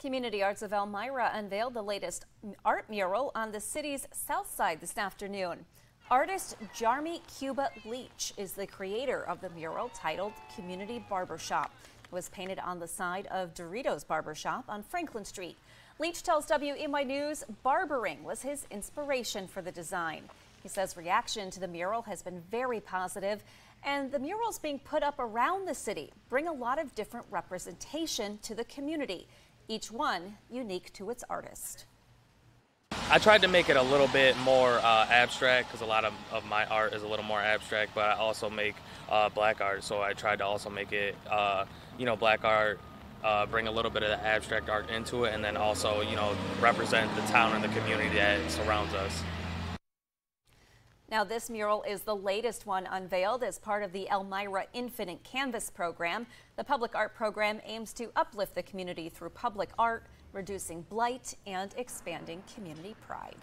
Community Arts of Elmira unveiled the latest art mural on the city's south side this afternoon. Artist Jharmi Cuba League is the creator of the mural titled Community Barbershop. It was painted on the side of Derito's Barbershop on Franklin Street. League tells WENY News barbering was his inspiration for the design. He says reaction to the mural has been very positive and the murals being put up around the city bring a lot of different representation to the community each one unique to its artist. I tried to make it a little bit more uh, abstract because a lot of, of my art is a little more abstract, but I also make uh, black art, so I tried to also make it, uh, you know, black art, uh, bring a little bit of the abstract art into it, and then also, you know, represent the town and the community that surrounds us. Now, this mural is the latest one unveiled as part of the Elmira Infinite Canvas program. The public art program aims to uplift the community through public art, reducing blight, and expanding community pride.